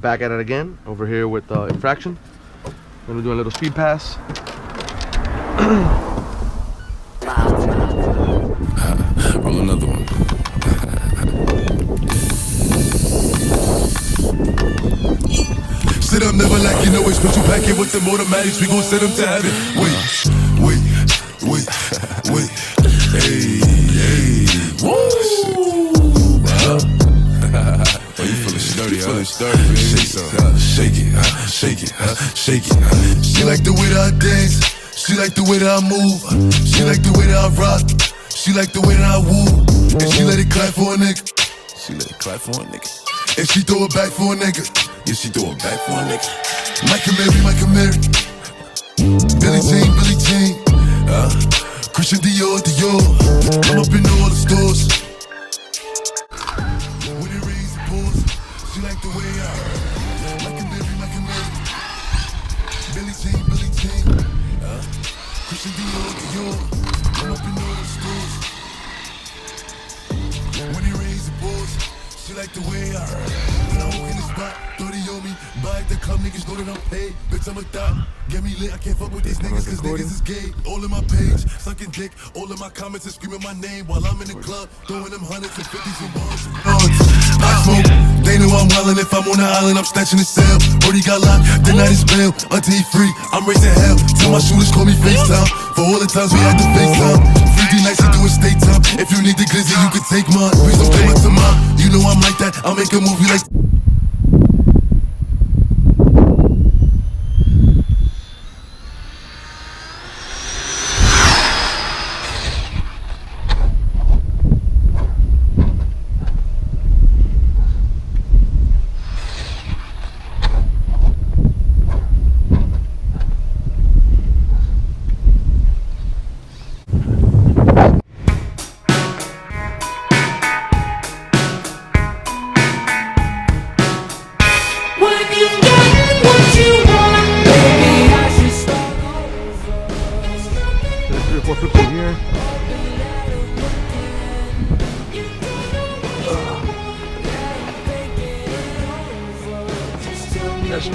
back at it again over here with uh, infraction. Gonna do a little speed pass. Roll another one. Sit up, never like you know it's special packet with the automatics. We gon' send them to heaven. Wait, wait, wait, sturdy, baby. Shake, uh, shake it, uh, shake it, uh, shake it. Uh. She like the way that I dance. She like the way that I move. She like the way that I rock. She like the way that I woo. And she let it clap for a nigga. She let it clap for a nigga. And she throw it back for a nigga. Yeah, she throw it back for a nigga. Michael Mary, Michael Mary. Billy Jean, Billy Jean. Uh, Christian Dior, Dior. I'm up in all the stores. The way I. Billy Jean, Billy Jean. Uh, Christian Dior, Dior. Up in all the stores. When rains, it pours. She like the way I When I walk in the spot, 30 on me. Buy the club, niggas know that I'm paid. Bitch, I'm a thot. Get me lit, I can't fuck with these niggas, cause niggas is gay. All in my page, sucking dick. All in my comments and screaming my name while I'm in the club. Throwing them hundreds and fifties and. I smoke. Wildin'. If I'm on the island, I'm snatching the cell. Already got locked, the night is bail. Until he free, I'm raising hell. Tell my shooters call me FaceTime. For all the times we had to FaceTime. 3D nights to do a state time. If you need the glizzy, you can take mine. Please don't play to mine. You know I'm like that. I'll make a movie like.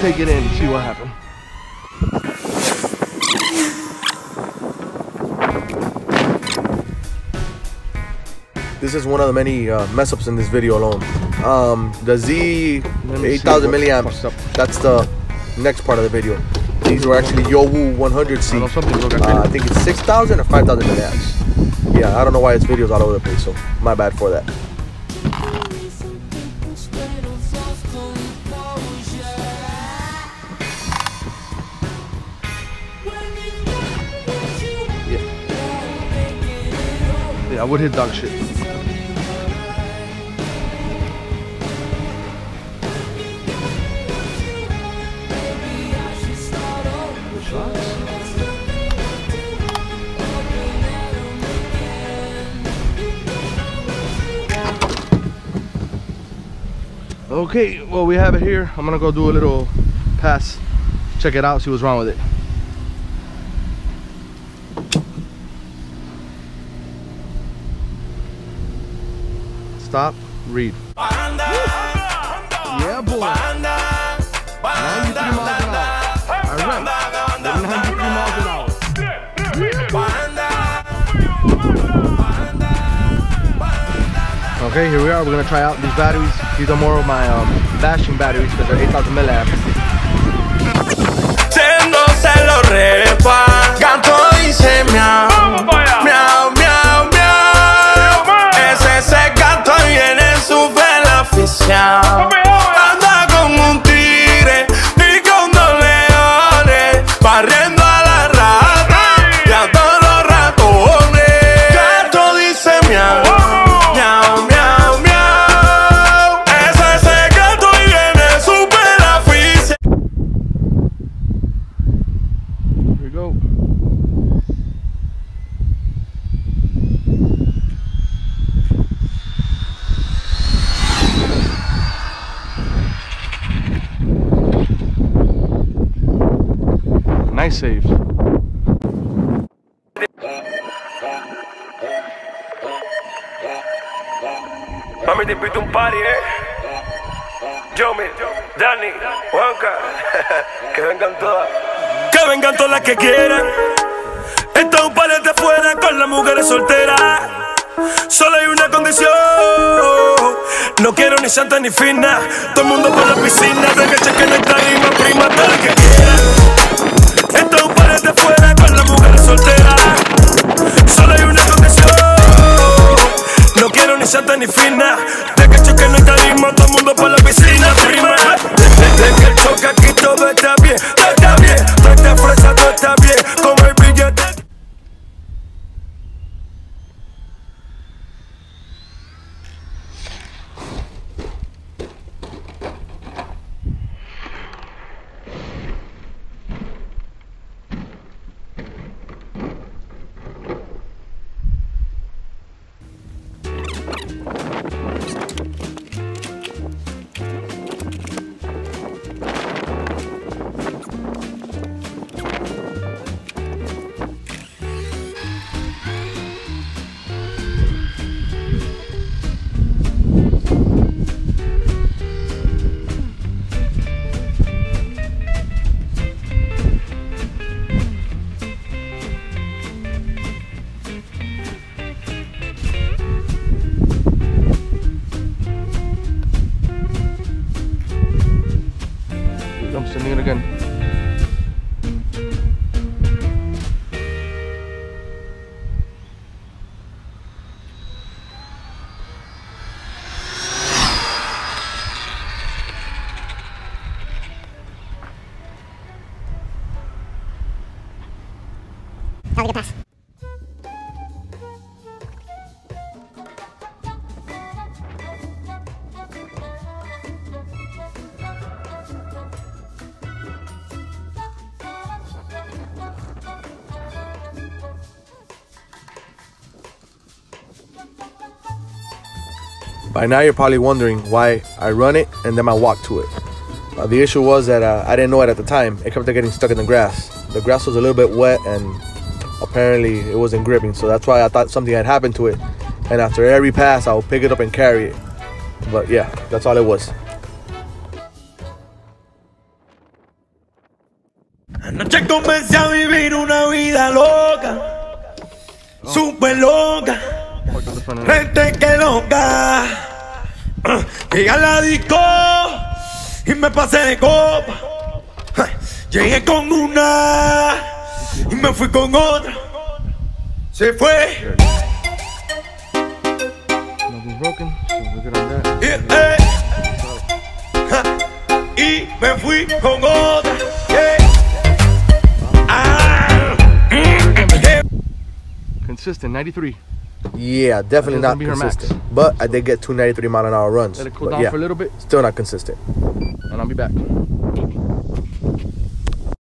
Take it in and see what happened. This is one of the many uh, mess ups in this video alone. Um, the Zeee Let me see 8000 milliamps. That's the next part of the video. These were actually Yowoo 100C. I know something broke. Uh, I think it's 6,000 or 5,000 milliamps. Yeah, I don't know why its videos all over the place, so my bad for that. I would hit dog shit. Okay, well we have it here. I'm gonna go do a little pass, check it out, see what's wrong with it. Stop, read. Yeah, boy. 93 miles an hour. I 93 miles an hour. Okay, here we are. We're gonna try out these batteries. These are more of my um, bashing batteries because they're 8,000 milliamps. Save. Mami, te invito un party, eh. Yomi, Dani, Juanca, que vengan todas. Que vengan todas las que quieran. Esto es un palete fuera con las mujeres solteras. Solo hay una condición. No quiero ni santa ni fina. Todo el mundo por la piscina. De que chequen nuestra misma prima. Todas las que quieran desde fuera con la mujer soltera. Solo hay una condición. No quiero ni santa ni fina. Te cacho que no está I'm sending it again. By now, you're probably wondering why I run it and then I walk to it. Uh, the issue was that uh, I didn't know it at the time. It kept getting stuck in the grass. The grass was a little bit wet and apparently it wasn't gripping. So that's why I thought something had happened to it. And after every pass, I would pick it up and carry it. But yeah, that's all it was. Anoche comencé a vivir una vida loca, super loca, gente que loca. Llegué a la disco y me pasé de copa. Llegué con una y me fui con otra. Se fue. Broken, so eh, Y me fui con otra. Consistent, 93. Yeah, definitely not gonna be her max. consistent. But uh, I did get two 93 mile an hour runs. Let it cool down yeah, for a little bit, still not consistent. and I'll be back.